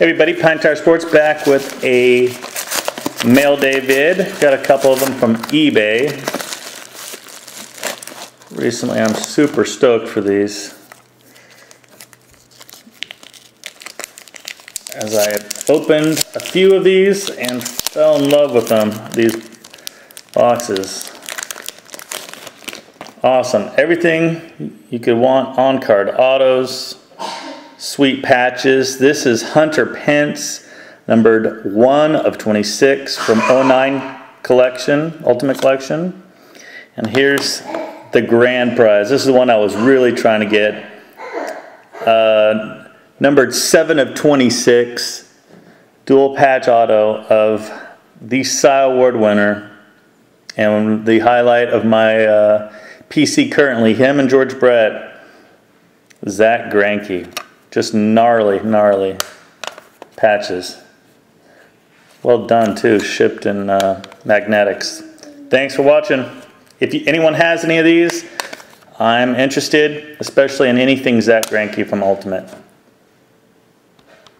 Everybody, Pine Tar Sports back with a mail day vid. Got a couple of them from eBay. Recently, I'm super stoked for these. As I opened a few of these and fell in love with them, these boxes. Awesome. Everything you could want on card autos, sweet patches. This is Hunter Pence, numbered 1 of 26 from 09 collection, Ultimate Collection. And here's the grand prize. This is the one I was really trying to get. Uh, numbered 7 of 26, dual patch auto of the Cy Award winner. And the highlight of my uh, PC currently, him and George Brett, Zack Greinke. Just gnarly, gnarly patches. Well done too, shipped in uh, magnetics. Thanks for watching. If you, anyone has any of these, I'm interested, especially in anything Zack Greinke from Ultimate.